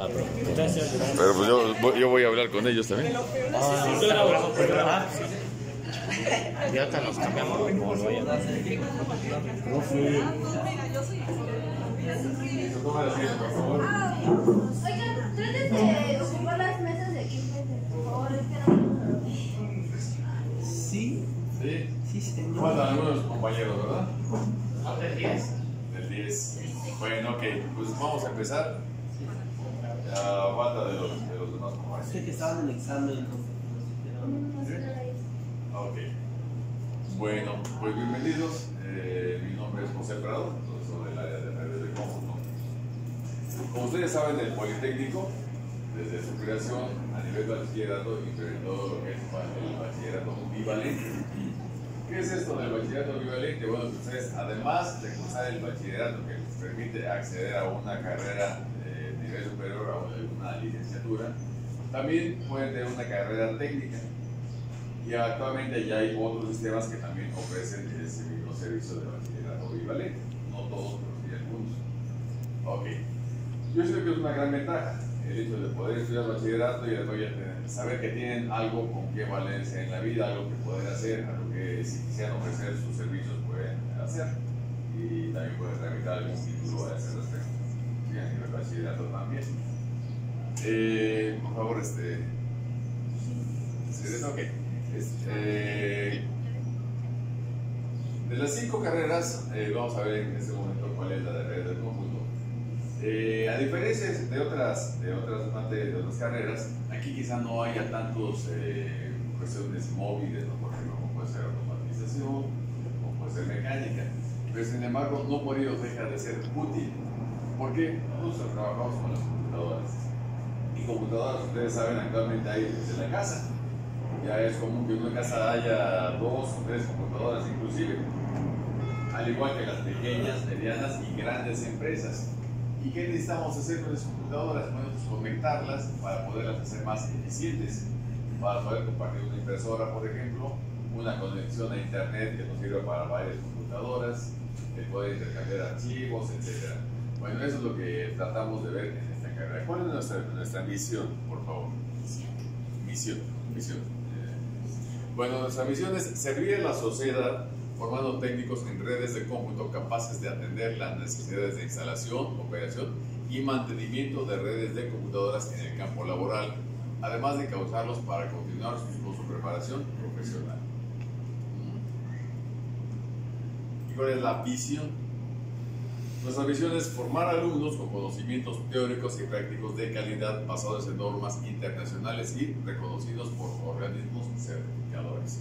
Va, pero pues yo, yo voy a hablar con ellos también. Ah. Y ahorita nos cambiamos como lo vayan. No fui. Oigan, traten de ocupar las mesas de aquí, por favor. Sí, Sí. sí, señor. Faltan algunos compañeros, ¿verdad? ¿Del 10? Del 10. Bueno, ok, pues vamos a empezar. Ya falta de los, de los demás Sé compañeros. que estaban en examen, entonces, pero- Ok. Bueno, pues bienvenidos. Eh, mi nombre es José Prado, profesor del área de redes de cómputo. Como ustedes saben, el Politécnico, desde su creación a nivel de bachillerato, implementó lo que es el bachillerato bivalente. ¿Qué es esto del bachillerato bivalente? Bueno, ustedes, además de cursar el bachillerato que les permite acceder a una carrera nivel superior, a una licenciatura, también pueden tener una carrera técnica. Y actualmente ya hay otros sistemas que también ofrecen ese mismo servicio de bachillerato bivalente. No todos, pero sí algunos. Ok. Yo creo que es una gran ventaja el hecho de poder estudiar bachillerato y después saber que tienen algo con que valerse en la vida, algo que poder hacer, algo que si quisieran ofrecer sus servicios pueden hacer. Y también pueden tramitar algún título a ese respecto. Sí, a nivel bachillerato también. Eh, por favor, este. ¿Sí, ok. Este, de las cinco carreras, eh, vamos a ver en este momento cuál es la de red del cómputo. Eh, a diferencia de otras, de otras de otras carreras, aquí quizá no haya tantos eh, cuestiones móviles, ¿no? por ejemplo, como puede ser automatización, como puede ser mecánica, pero sin embargo no por ello deja de ser útil, porque nosotros trabajamos con las computadoras. Y computadoras, ustedes saben, actualmente hay desde la casa. Ya es común que en una casa haya dos o tres computadoras inclusive, al igual que las pequeñas, medianas y grandes empresas. ¿Y qué necesitamos hacer con las computadoras? Bueno, pues conectarlas para poderlas hacer más eficientes, para poder compartir una impresora, por ejemplo, una conexión a internet que nos sirva para varias computadoras, el poder intercambiar archivos, etc. Bueno, eso es lo que tratamos de ver en esta carrera. ¿Cuál es nuestra, nuestra misión, por favor? Misión. Misión. Eh, Bueno, nuestra misión es servir a la sociedad formando técnicos en redes de cómputo capaces de atender las necesidades de instalación, operación y mantenimiento de redes de computadoras en el campo laboral, además de causarlos para continuar su- con su preparación profesional. ¿Y cuál es la visión? Nuestra visión es formar alumnos con conocimientos teóricos y prácticos de calidad basados en normas internacionales y reconocidos por organismos certificadores.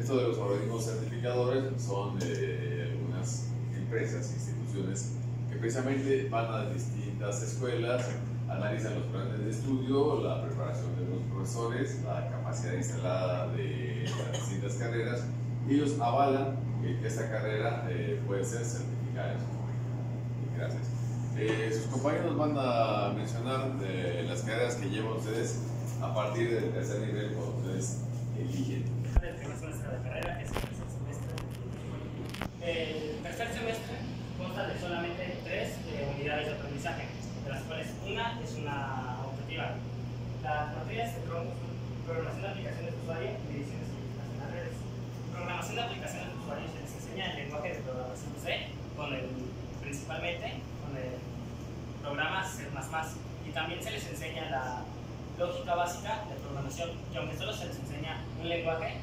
Esto de los organismos certificadores son eh, algunas empresas, instituciones que precisamente van a distintas escuelas, analizan los planes de estudio, la preparación de los profesores, la capacidad instalada de las distintas carreras y ellos avalan que, esta carrera eh, puede ser certificada. Gracias. Eh, sus compañeros van a mencionar de las carreras que llevan ustedes a partir del tercer nivel cuando ustedes eligen. Semestre consta de solamente tres eh, unidades de aprendizaje, de las cuales una es una optativa. Las materias se son programación de aplicaciones de usuario y mediciones científicas en las redes. Programación de aplicaciones de usuario se les enseña el lenguaje de programación C, con el, principalmente con el programa C++, y también se les enseña la lógica básica de programación, que aunque solo se les enseña un lenguaje,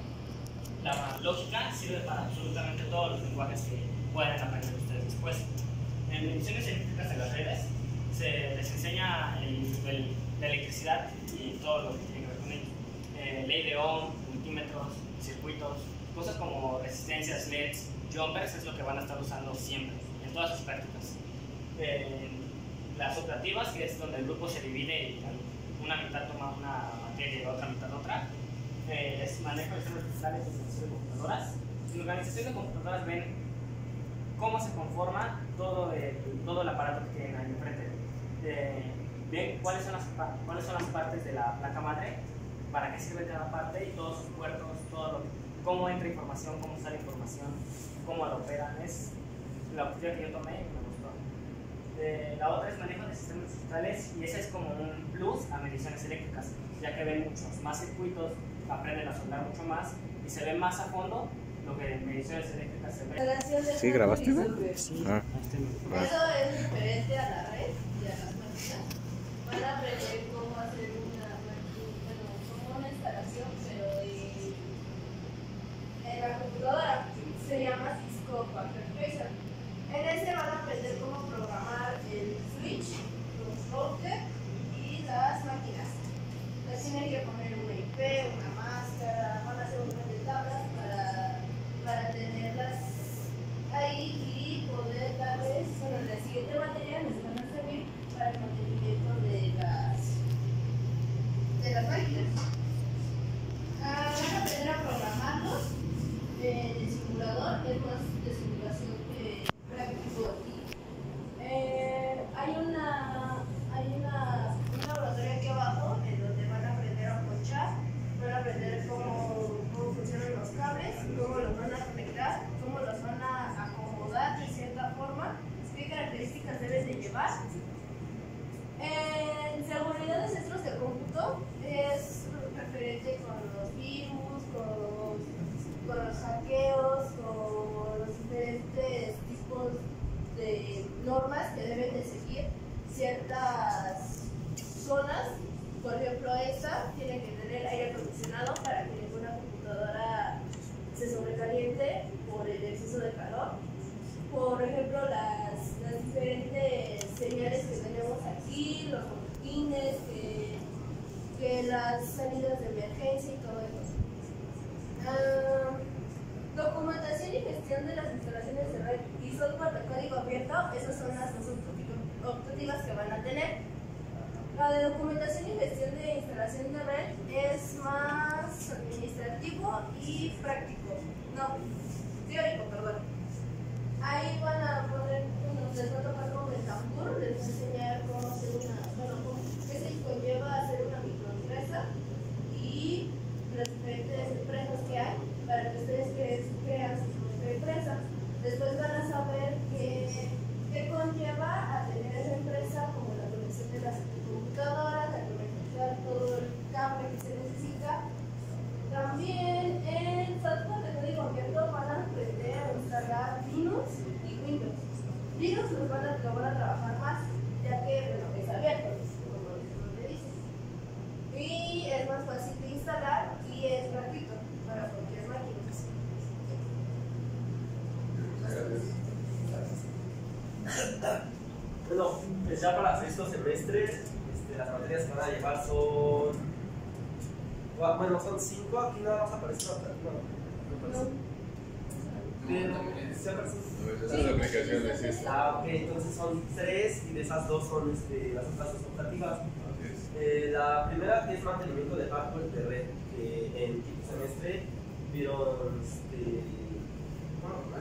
la lógica sirve para absolutamente los lenguajes que puedan aprender ustedes después. En mediciones científicas de las redes se les enseña el, el- la electricidad y todo lo que tiene que ver con ello. Eh, ley de Ohm, multímetros, circuitos, cosas como resistencias, LEDs, jumpers es lo que van a estar usando siempre, en todas sus prácticas. Eh, las optativas, que es donde el grupo se divide y una mitad toma una materia y la otra mitad otra, eh, es manejo de sistemas digitales y de computadoras. En organización de computadoras ven cómo se conforma todo el, todo el aparato que tienen ahí enfrente. Eh, ven cuáles son, las, cuáles son las partes de la placa madre, para qué sirve cada parte y todos sus puertos, todo lo, cómo entra información, cómo sale información, cómo lo operan. Es la opción que yo tomé y me gustó. eh, la otra es manejo de sistemas digitales y ese es como un plus a mediciones eléctricas, ya que ven muchos más circuitos, aprenden a soldar mucho más y se ve más a fondo lo que ve. Instalación de ¿Sí grabaste? Ah, va. Eso es diferente a la red y a las máquinas. Van a aprender cómo hacer una máquina, bueno, como una instalación, pero en, en la computadora. Se llama Cisco Packet Tracer. En ese van a aprender cómo programar el switch, los routers y las máquinas. Les tienen que poner una IP, una máscara, van a hacer un montón de tablas para, para tenerlas ahí y poder darles, bueno, la siguiente materia les van a servir para el mantenimiento de las, de las máquinas. Ah, van a aprender a programarlos en el simulador, es más de simulación que práctico aquí. Eh, hay una, hay una, un laboratorio aquí abajo en donde van a aprender a ponchar, van a aprender cómo, cómo funcionan los cables, cómo los van a conectar, cómo los van a acomodar de cierta forma, qué características deben de llevar. En seguridad de centros de cómputo es referente con los virus, con los, con los hackeos, con los diferentes tipos de normas que deben de seguir ciertas zonas. Por ejemplo, esta tiene que tener aire acondicionado para que ninguna computadora se sobrecaliente por el exceso de calor. Por ejemplo, las, las diferentes señales que tenemos aquí, los boletines, que, que las salidas de emergencia y todo eso. Ah, documentación y gestión de las instalaciones de red y software de código abierto, esas son las dos optativas- optativas que van a tener. La de documentación y gestión de instalación de red es más administrativo y práctico. No, teórico, perdón. Ahí van a poner, bueno, les va a tocar como el tambor, les va a enseñar cómo hacer una, bueno, cómo, qué se conlleva hacer una microempresa y las diferentes empresas que hay para ustedes cre- crean su propia empresa. Después van a saber qué, qué conlleva a tener esa empresa, como la conexión de las computadoras, la conectar todo el cable que se necesita. También en software de código abierto van a aprender a instalar Linux y Windows. Linux los van a, lo van a trabajar más, ya que bueno, es abierto, como el nombre dice. Y es más fácil de instalar y es gratuito para cualquier máquina. Bueno, pues ya para sexto semestre, este, las materias que van a llevar son. Bueno, son cinco, aquí nada más aparece una. No, no aparece. Pero, ¿sí aparece? Esas aplicaciones, sí. Ah, ok, entonces son tres y de esas dos son este, las otras dos optativas. Así es. Eh, la primera que es mantenimiento de hardware de red, que en quinto semestre vieron este,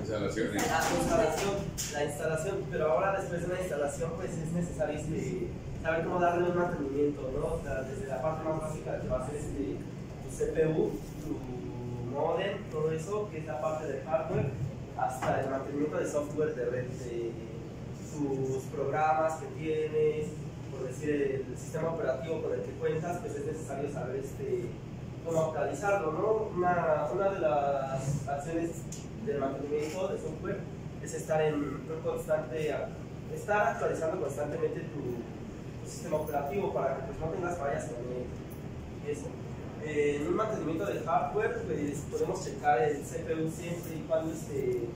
bueno, Instalaciones. la instalación, la instalación, pero ahora después de una instalación pues es necesario este, saber cómo darle un mantenimiento, ¿no? O sea, desde la parte más básica que va a ser este, tu CPU, tu modem, todo eso, que es la parte del hardware, hasta el mantenimiento de software de red, de programas que tienes, por decir el sistema operativo con el que cuentas, pues es necesario saber este, cómo actualizarlo, ¿no? Una, una de las acciones del mantenimiento de software es estar en un constante, estar actualizando constantemente tu, tu sistema operativo para que pues, no tengas fallas con eso. Eh, en un mantenimiento de hardware pues, podemos checar el CPU siempre y cuando esté,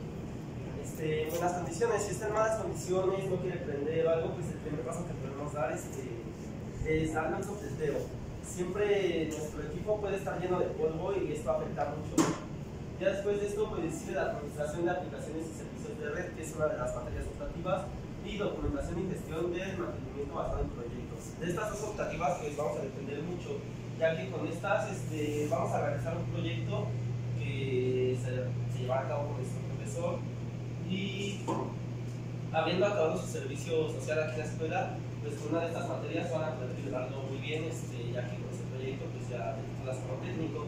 esté en buenas condiciones. Si está en malas condiciones, no quiere prender o algo, pues el primer paso que podemos dar este, es darle un sopleteo. Siempre nuestro equipo puede estar lleno de polvo y esto afecta mucho. Ya después de esto, pues sigue la administración de aplicaciones y servicios de red, que es una de las materias optativas, y documentación y gestión del mantenimiento basado en proyectos. De estas dos optativas, pues vamos a depender mucho, ya que con estas este, vamos a realizar un proyecto que se, se llevará a cabo con nuestro profesor y habiendo acabado su servicio social aquí en la escuela, pues con una de estas materias van a poder liberarlo muy bien, este, ya que con ese proyecto pues ya las como técnico.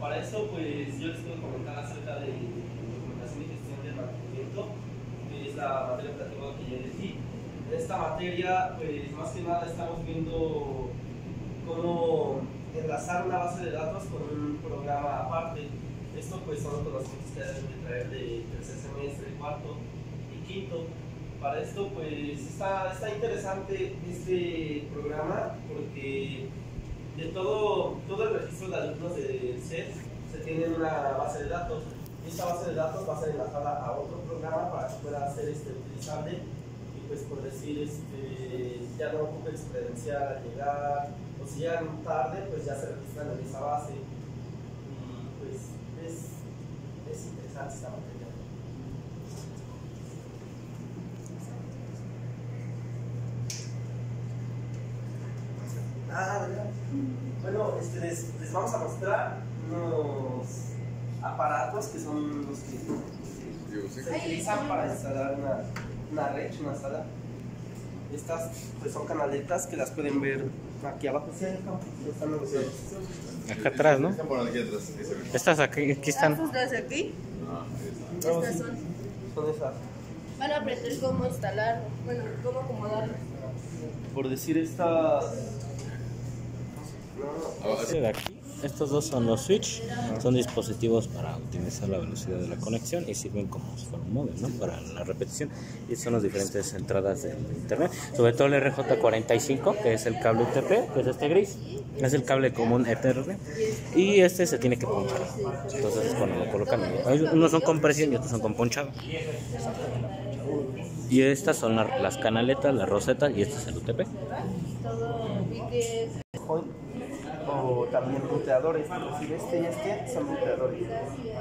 Para eso pues yo les puedo comentar acerca de documentación y gestión del mantenimiento, que es la materia operativa que ya elegí. En esta materia, pues más que nada estamos viendo cómo enlazar una base de datos con un programa aparte. Esto pues son los conocimientos que deben de traer de tercer semestre, cuarto y quinto. Para esto pues está, está interesante este programa porque de todo, todo el registro de alumnos del CES se tiene en una base de datos. Y esta base de datos va a ser enlazada a otro programa para que pueda ser este, utilizable y pues por decir este, ya no ocupe su credencial al llegar o si llegan tarde pues ya se registran en esa base y pues es, es interesante esta materia. Ah, ¿verdad? Bueno, este, les, les vamos a mostrar unos aparatos que son los que se utilizan para instalar una, una red, una sala. Estas pues son canaletas que las pueden ver aquí abajo. Sí, ahí están los Acá atrás, ¿no? Aquí. Estas aquí, aquí están. Estas de aquí, Ah, está. No, estas son. son esas. Van a aprender cómo instalarlo, bueno, cómo acomodarlo. Por decir estas. Ah, así- De aquí, estos dos son los switch, son dispositivos para optimizar la velocidad de la conexión y sirven como si fuera un modem, ¿no? Para la repetición. Y son las diferentes entradas de internet, sobre todo el RJ45, que es el cable UTP, que es este gris, es el cable común Ethernet, y este se tiene que ponchar. Entonces, cuando lo colocan, unos son con presión y otros son con ponchado. Y estas son la- las canaletas, las rosetas, y este es el UTP. Todo, vi que es Hoy, o también ruteadores, decir este y este son ruteadores.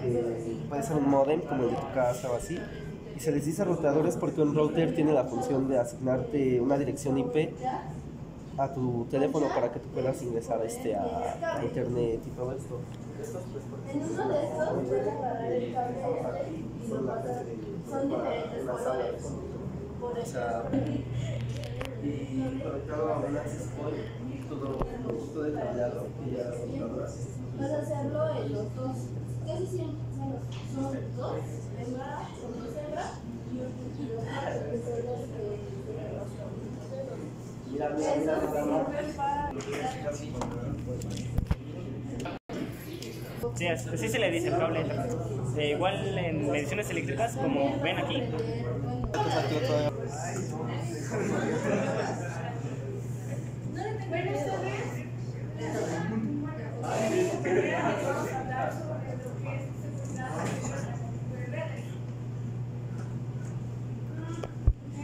Eh, puede ser un modem como el de tu casa o así. Y se les dice ruteadores porque un router tiene la función de asignarte una dirección IP a tu teléfono para que tú puedas ingresar este, a, a internet y todo esto. Estos, pues, de. Son diferentes colores. Por O sea, y conectado a un access point, todo, todo el cableado y ya computadoras. Vas a hacerlo en los dos. Casi siempre bueno, son dos, hembra, son dos hembras y un y los machos, que son los los cuernos. Mira, mira, mira, Sí, así se le dice el cable. Eh, igual en mediciones eléctricas, como ven aquí, Bueno, esta vez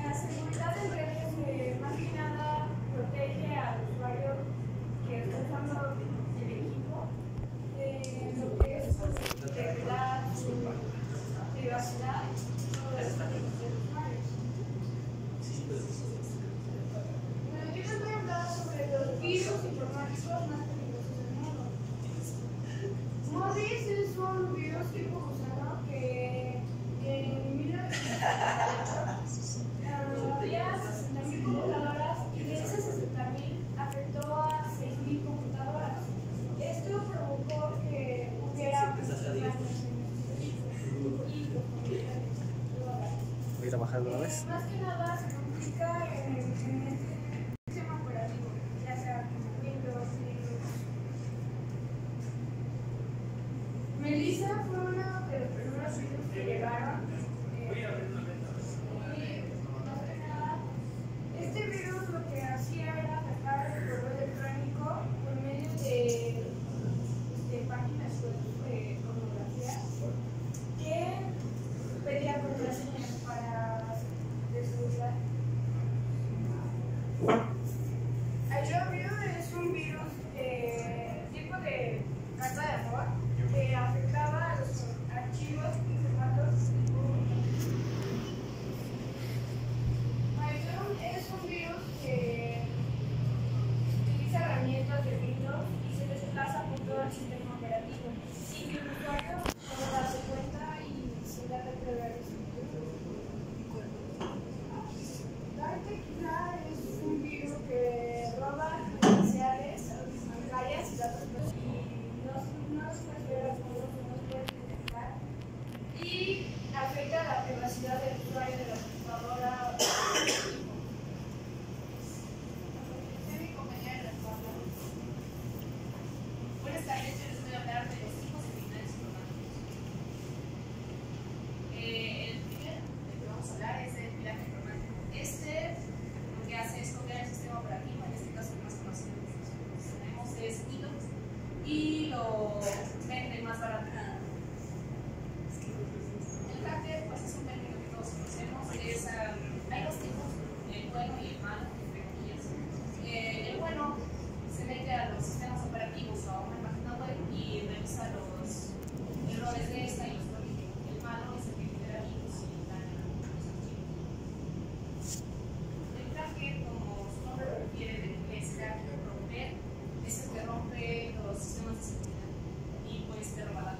La seguridad en redes eh, más que nada protege al usuario que está usando el equipo de lo que es su integridad, su privacidad, todo eso del usuario. Bueno, yo les voy a hablar sobre los virus informáticos más peligrosos del mundo. Morris es un virus tipo gusano que en 1980 había 60.000 computadoras y de esas 60.000 afectó a 6.000 computadoras. Esto provocó que hubiera muchos daños en el sistema y Voy a trabajar una vez. Datos.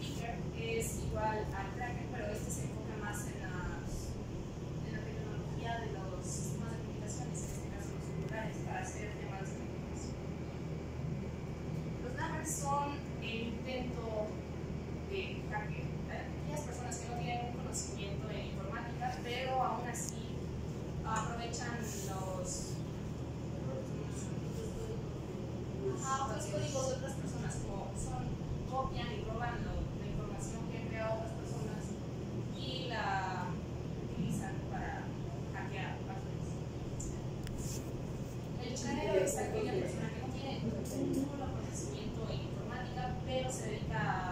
Picker es igual al Ah, pues a otros códigos de otras personas, como son, copian y roban la información que han creado otras personas y la utilizan para hackear páginas. El chanero es aquella persona que no tiene ningún conocimiento en informática, pero se dedica a